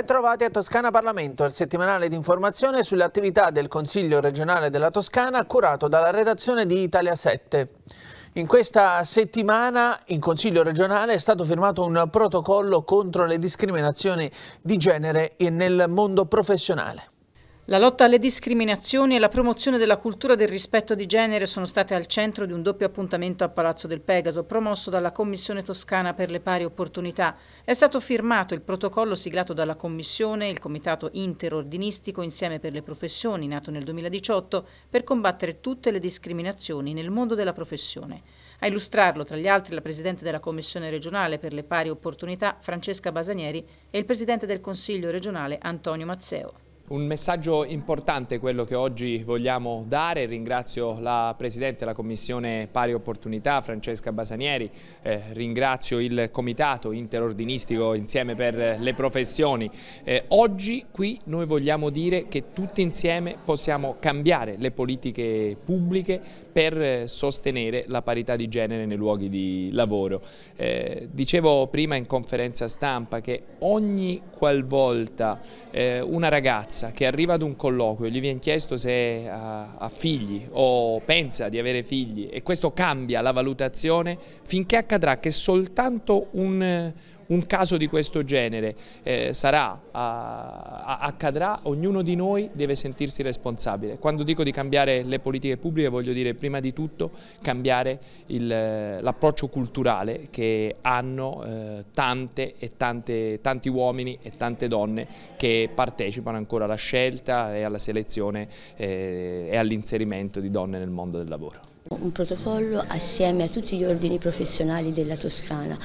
Bentrovati a Toscana Parlamento, il settimanale di informazione sulle attività del Consiglio regionale della Toscana curato dalla redazione di Italia 7. In questa settimana in Consiglio regionale è stato firmato un protocollo contro le discriminazioni di genere nel mondo professionale. La lotta alle discriminazioni e la promozione della cultura del rispetto di genere sono state al centro di un doppio appuntamento a Palazzo del Pegaso, promosso dalla Commissione Toscana per le Pari Opportunità. È stato firmato il protocollo siglato dalla Commissione il Comitato Interordinistico Insieme per le Professioni, nato nel 2018, per combattere tutte le discriminazioni nel mondo della professione. A illustrarlo, tra gli altri, la Presidente della Commissione regionale per le Pari Opportunità, Francesca Basanieri, e il Presidente del Consiglio regionale, Antonio Mazzeo. Un messaggio importante quello che oggi vogliamo dare, ringrazio la Presidente della Commissione Pari Opportunità Francesca Basanieri, eh, ringrazio il Comitato Interordinistico insieme per le professioni. Eh, oggi qui noi vogliamo dire che tutti insieme possiamo cambiare le politiche pubbliche per sostenere la parità di genere nei luoghi di lavoro. Eh, dicevo prima in conferenza stampa che ogni qualvolta eh, una ragazza ragazza che arriva ad un colloquio e gli viene chiesto se ha, ha, figli o pensa di avere figli e questo cambia la valutazione finché accadrà che soltanto un, un caso di questo genere eh, sarà, a, accadrà, ognuno di noi deve sentirsi responsabile. Quando dico di cambiare le politiche pubbliche voglio dire prima di tutto cambiare l'approccio culturale che hanno eh, tante e tante, tanti uomini e tante donne che partecipano ancora alla scelta e alla selezione eh, e all'inserimento di donne nel mondo del lavoro. Un protocollo assieme a tutti gli ordini professionali della Toscana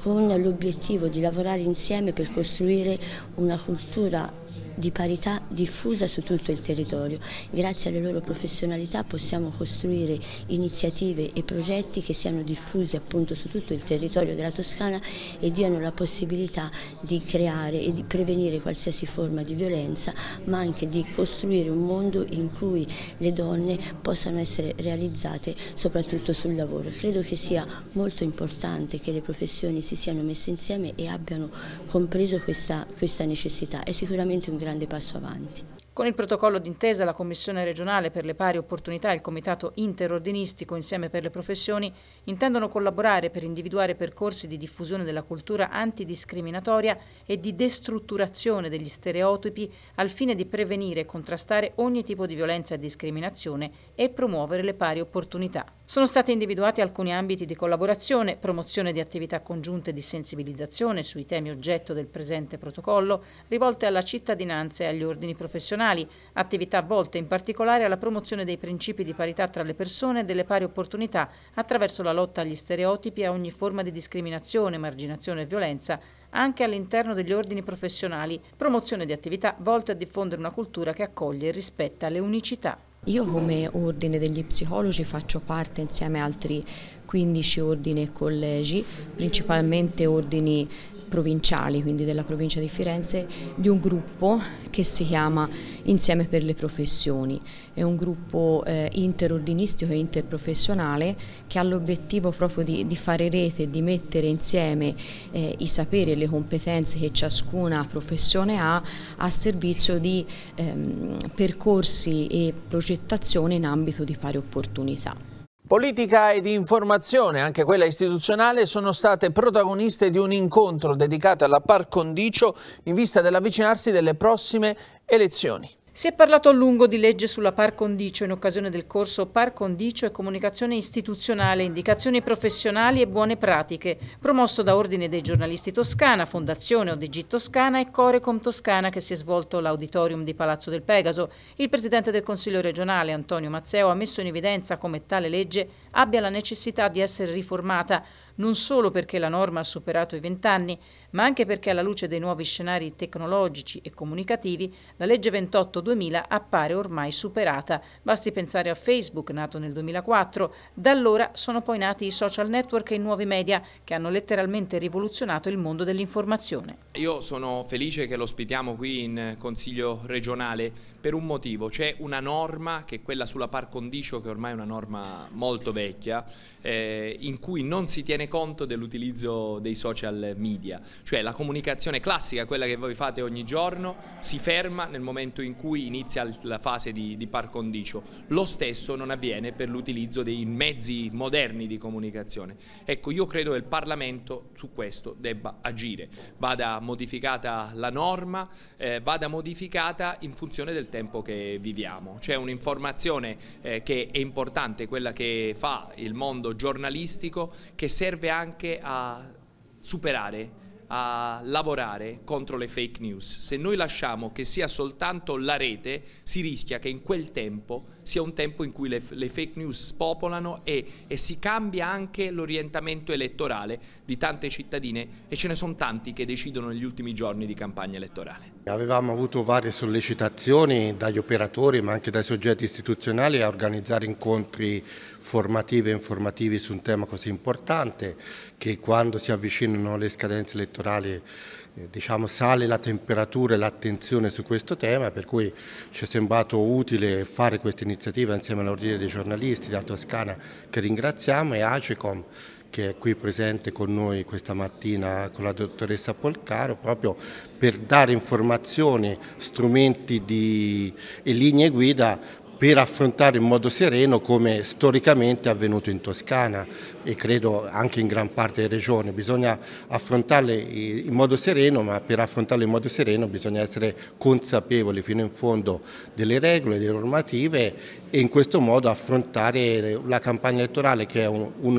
con l'obiettivo di lavorare insieme per costruire una cultura di parità diffusa su tutto il territorio. Grazie alle loro professionalità possiamo costruire iniziative e progetti che siano diffusi appunto su tutto il territorio della Toscana e diano la possibilità di creare e di prevenire qualsiasi forma di violenza, ma anche di costruire un mondo in cui le donne possano essere realizzate soprattutto sul lavoro. Credo che sia molto importante che le professioni si siano messe insieme e abbiano compreso questa, questa necessità. È sicuramente un grande passo avanti. Con il protocollo d'intesa la Commissione regionale per le pari opportunità e il Comitato interordinistico insieme per le professioni intendono collaborare per individuare percorsi di diffusione della cultura antidiscriminatoria e di destrutturazione degli stereotipi al fine di prevenire e contrastare ogni tipo di violenza e discriminazione e promuovere le pari opportunità. Sono stati individuati alcuni ambiti di collaborazione, promozione di attività congiunte di sensibilizzazione sui temi oggetto del presente protocollo, rivolte alla cittadinanza e agli ordini professionali, attività volte in particolare alla promozione dei principi di parità tra le persone e delle pari opportunità attraverso la lotta agli stereotipi e a ogni forma di discriminazione, marginazione e violenza, anche all'interno degli ordini professionali, promozione di attività volte a diffondere una cultura che accoglie e rispetta le unicità. Io come ordine degli psicologi faccio parte insieme a altri 15 ordini e collegi, principalmente ordini provinciali, quindi della provincia di Firenze, di un gruppo che si chiama Insieme per le professioni. È un gruppo eh, interordinistico e interprofessionale che ha l'obiettivo proprio di, di, fare rete, di mettere insieme eh, i saperi e le competenze che ciascuna professione ha a servizio di ehm, percorsi e progettazione in ambito di pari opportunità. Politica ed informazione, anche quella istituzionale, sono state protagoniste di un incontro dedicato alla par condicio in vista dell'avvicinarsi delle prossime elezioni. Si è parlato a lungo di legge sulla par condicio in occasione del corso Par condicio e comunicazione istituzionale, indicazioni professionali e buone pratiche, promosso da Ordine dei giornalisti Toscana, Fondazione ODG Toscana e Corecom Toscana che si è svolto all'auditorium di Palazzo del Pegaso. Il Presidente del Consiglio regionale Antonio Mazzeo ha messo in evidenza come tale legge abbia la necessità di essere riformata non solo perché la norma ha superato i vent'anni, ma anche perché alla luce dei nuovi scenari tecnologici e comunicativi la legge 28-2000 appare ormai superata. Basti pensare a Facebook, nato nel 2004. Da allora sono poi nati i social network e i nuovi media che hanno letteralmente rivoluzionato il mondo dell'informazione. Io sono felice che lo ospitiamo qui in Consiglio regionale per un motivo. C'è una norma che è quella sulla par condicio, che ormai è una norma molto vecchia, eh, in cui non si tiene conto dell'utilizzo dei social media, cioè la comunicazione classica, quella che voi fate ogni giorno, si ferma nel momento in cui inizia la fase di, di par condicio. Lo stesso non avviene per l'utilizzo dei mezzi moderni di comunicazione. Ecco, io credo che il Parlamento su questo debba agire, vada modificata la norma, eh, vada modificata in funzione del tempo che viviamo. C'è un'informazione eh, che è importante, quella che fa il mondo giornalistico, che serve anche a superare a lavorare contro le fake news. Se noi lasciamo che sia soltanto la rete, si rischia che in quel tempo sia un tempo in cui le, le fake news spopolano e, e si cambia anche l'orientamento elettorale di tante cittadine e ce ne sono tanti che decidono negli ultimi giorni di campagna elettorale. Avevamo avuto varie sollecitazioni dagli operatori ma anche dai soggetti istituzionali a organizzare incontri formativi e informativi su un tema così importante che quando si avvicinano le scadenze elettorali eh, diciamo, sale la temperatura e l'attenzione su questo tema, per cui ci è sembrato utile fare questa iniziativa insieme all'ordine dei giornalisti della Toscana che ringraziamo e Acecom che è qui presente con noi questa mattina con la dottoressa Polcaro proprio per dare informazioni, strumenti di, e linee guida per affrontare in modo sereno come storicamente è avvenuto in Toscana e credo anche in gran parte delle regioni. Bisogna affrontarle in modo sereno, ma per affrontarle in modo sereno bisogna essere consapevoli fino in fondo delle regole, delle normative e in questo modo affrontare la campagna elettorale che è,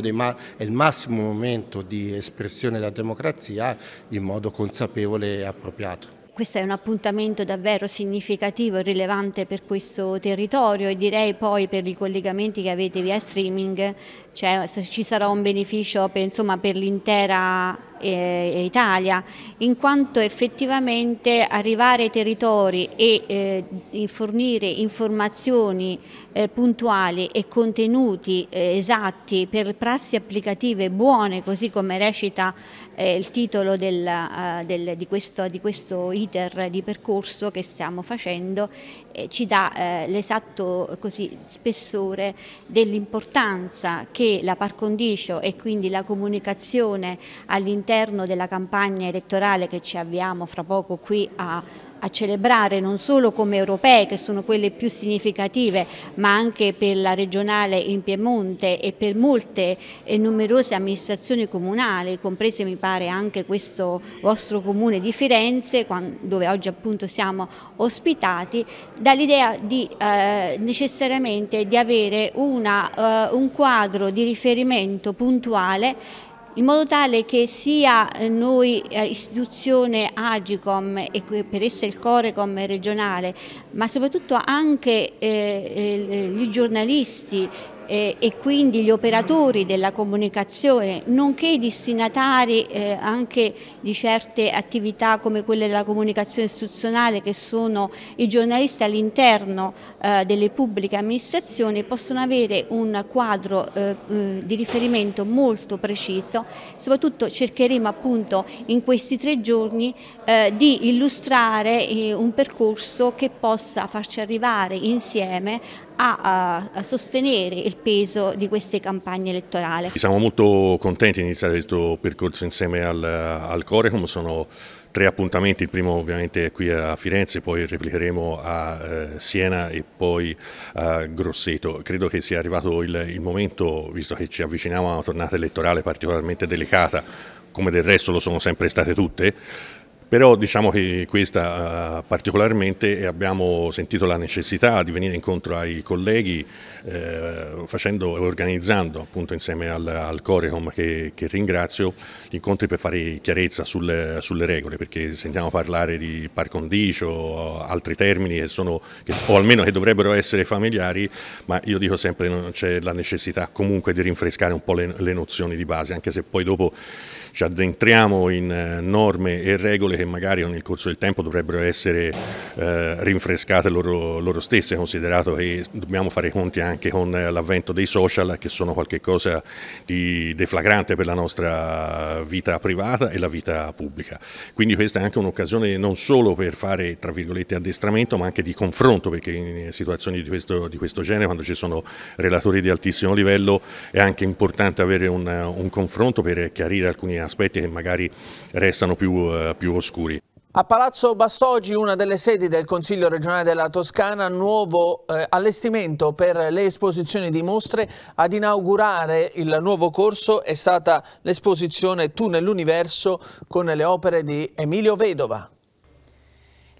dei, è il massimo momento di espressione della democrazia in modo consapevole e appropriato. Questo è un appuntamento davvero significativo e rilevante per questo territorio e direi poi per i collegamenti che avete via streaming cioè, ci sarà un beneficio per, per l'intera eh, Italia, in quanto effettivamente arrivare ai territori e eh, fornire informazioni eh, puntuali e contenuti eh, esatti per prassi applicative buone, così come recita eh, il titolo del, uh, del, di, questo, di, questo, iter di percorso che stiamo facendo, eh, ci dà l'esatto spessore dell'importanza che la par condicio e quindi la comunicazione all'interno della campagna elettorale che ci avviamo fra poco qui a, a celebrare non solo come europee che sono quelle più significative ma anche per la regionale in Piemonte e per molte e numerose amministrazioni comunali comprese mi pare anche questo vostro comune di Firenze dove oggi appunto siamo ospitati dall'idea di eh, necessariamente di avere una, eh, un quadro di riferimento puntuale in modo tale che sia eh, noi eh, istituzione Agicom e per essere il Corecom regionale, ma soprattutto anche eh, i giornalisti eh, e quindi gli operatori della comunicazione, nonché i destinatari eh, anche di certe attività come quelle della comunicazione istituzionale che sono i giornalisti all'interno eh, delle pubbliche amministrazioni possono avere un quadro eh, eh, di riferimento molto preciso, soprattutto cercheremo appunto in questi tre giorni eh, di illustrare un percorso che possa farci arrivare insieme a, a, sostenere il peso di queste campagne elettorali. Siamo molto contenti di iniziare questo percorso insieme al, al Corecom, sono tre appuntamenti, il primo ovviamente è qui a Firenze, poi replicheremo a eh, Siena e poi a Grosseto. Credo che sia arrivato il, il momento, visto che ci avviciniamo a una tornata elettorale particolarmente delicata, come del resto lo sono sempre state tutte, però diciamo che questa uh, particolarmente abbiamo sentito la necessità di venire incontro ai colleghi eh, facendo e organizzando appunto insieme al, al Corecom che, che, ringrazio gli incontri per fare chiarezza sulle, sulle, regole perché sentiamo parlare di par condicio, altri termini che sono, che, o almeno che dovrebbero essere familiari ma io dico sempre c'è la necessità comunque di rinfrescare un po' le, le nozioni di base anche se poi dopo ci addentriamo in eh, norme e regole che magari nel corso del tempo dovrebbero essere eh, rinfrescate loro, loro, stesse, considerato che dobbiamo fare conti anche con l'avvento dei social che sono qualcosa di deflagrante per la nostra vita privata e la vita pubblica. Quindi questa è anche un'occasione non solo per fare tra virgolette addestramento ma anche di confronto perché in situazioni di questo, di questo genere quando ci sono relatori di altissimo livello è anche importante avere un, un confronto per chiarire alcuni aspetti che magari restano più, uh, più oscuri. A Palazzo Bastogi, una delle sedi del Consiglio regionale della Toscana, nuovo eh, allestimento per le esposizioni di mostre. Ad inaugurare il nuovo corso è stata l'esposizione Tu nell'universo con le opere di Emilio Vedova.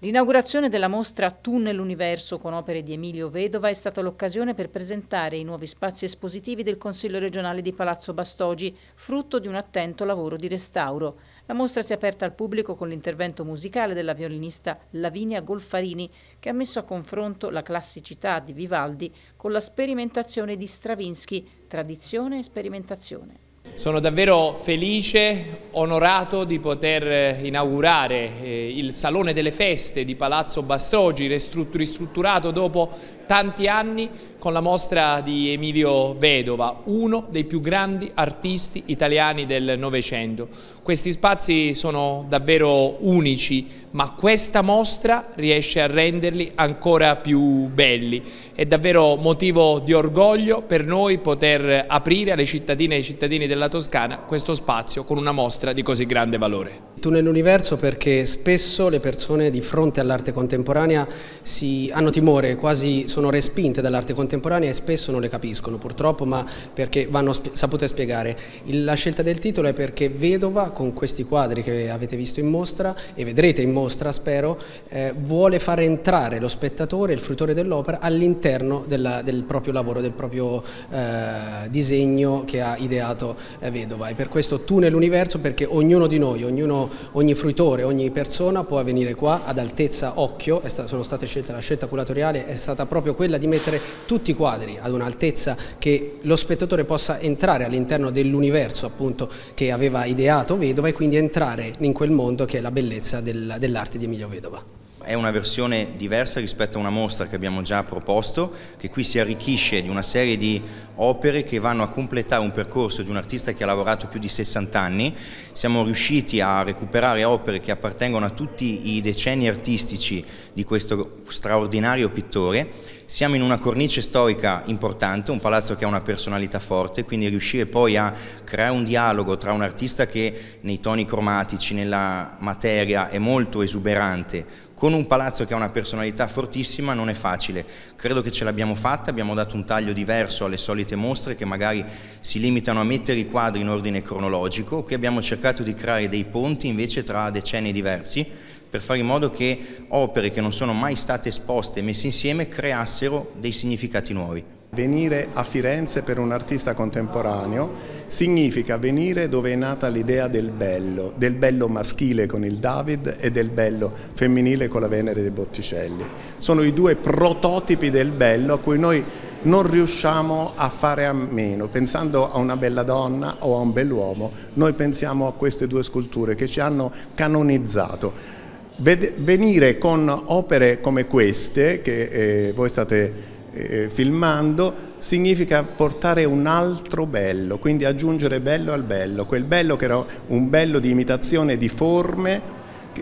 L'inaugurazione della mostra Tu nell'universo con opere di Emilio Vedova è stata l'occasione per presentare i nuovi spazi espositivi del Consiglio regionale di Palazzo Bastogi, frutto di un attento lavoro di restauro. La mostra si è aperta al pubblico con l'intervento musicale della violinista Lavinia Golfarini, che ha messo a confronto la classicità di Vivaldi con la sperimentazione di Stravinsky, tradizione e sperimentazione. Sono davvero felice, onorato di poter inaugurare eh, il Salone delle Feste di Palazzo Bastrogi, ristrutturato dopo tanti anni con la mostra di Emilio Vedova, uno dei più grandi artisti italiani del Novecento. Questi spazi sono davvero unici, ma questa mostra riesce a renderli ancora più belli. È davvero motivo di orgoglio per noi poter aprire alle cittadine e ai cittadini della Toscana questo spazio con una mostra di così grande valore. Tu nell'universo perché spesso le persone di fronte all'arte contemporanea si, hanno timore, quasi sono respinte dall'arte contemporanea e spesso non le capiscono purtroppo, ma perché vanno sp sapute spiegare. La scelta del titolo è perché Vedova, con questi quadri che avete visto in mostra e vedrete in mostra spero, eh, vuole far entrare lo spettatore, il fruitore dell'opera, all'interno del proprio lavoro, del proprio eh, disegno che ha ideato eh, Vedova. E per questo Tu nell'universo perché ognuno di noi, ognuno ogni fruitore, ogni persona può venire qua ad altezza occhio, sono state scelte, la scelta curatoriale è stata proprio quella di mettere tutti i quadri ad un'altezza che lo spettatore possa entrare all'interno dell'universo appunto che aveva ideato Vedova e quindi entrare in quel mondo che è la bellezza del, dell'arte di Emilio Vedova è una versione diversa rispetto a una mostra che abbiamo già proposto, che qui si arricchisce di una serie di opere che vanno a completare un percorso di un artista che ha lavorato più di 60 anni. Siamo riusciti a recuperare opere che appartengono a tutti i decenni artistici di questo straordinario pittore. Siamo in una cornice storica importante, un palazzo che ha una personalità forte, quindi riuscire poi a creare un dialogo tra un artista che nei toni cromatici, nella materia è molto esuberante, con un palazzo che ha una personalità fortissima non è facile. Credo che ce l'abbiamo fatta, abbiamo dato un taglio diverso alle solite mostre che magari si limitano a mettere i quadri in ordine cronologico. Qui abbiamo cercato di creare dei ponti invece tra decenni diversi per fare in modo che opere che non sono mai state esposte e messe insieme creassero dei significati nuovi. Venire a Firenze per un artista contemporaneo significa venire dove è nata l'idea del bello, del bello maschile con il David e del bello femminile con la Venere dei Botticelli. Sono i due prototipi del bello a cui noi non riusciamo a fare a meno. Pensando a una bella donna o a un bell'uomo, noi pensiamo a queste due sculture che ci hanno canonizzato. Venire con opere come queste, che eh, voi state eh, filmando significa portare un altro bello, quindi aggiungere bello al bello, quel bello che era un bello di imitazione di forme,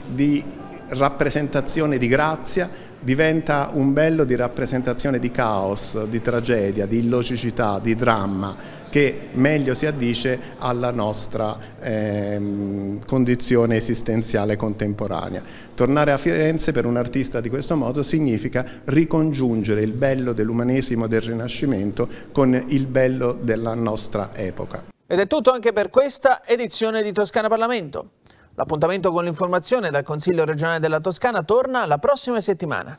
di rappresentazione di grazia, diventa un bello di rappresentazione di caos, di tragedia, di illogicità, di dramma che meglio si addice alla nostra ehm, condizione esistenziale contemporanea. Tornare a Firenze per un artista di questo modo significa ricongiungere il bello dell'umanesimo del Rinascimento con il bello della nostra epoca. Ed è tutto anche per questa edizione di Toscana Parlamento. L'appuntamento con l'informazione dal Consiglio regionale della Toscana torna la prossima settimana.